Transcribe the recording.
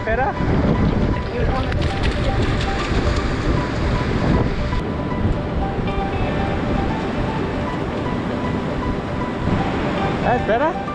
espera. That's espera.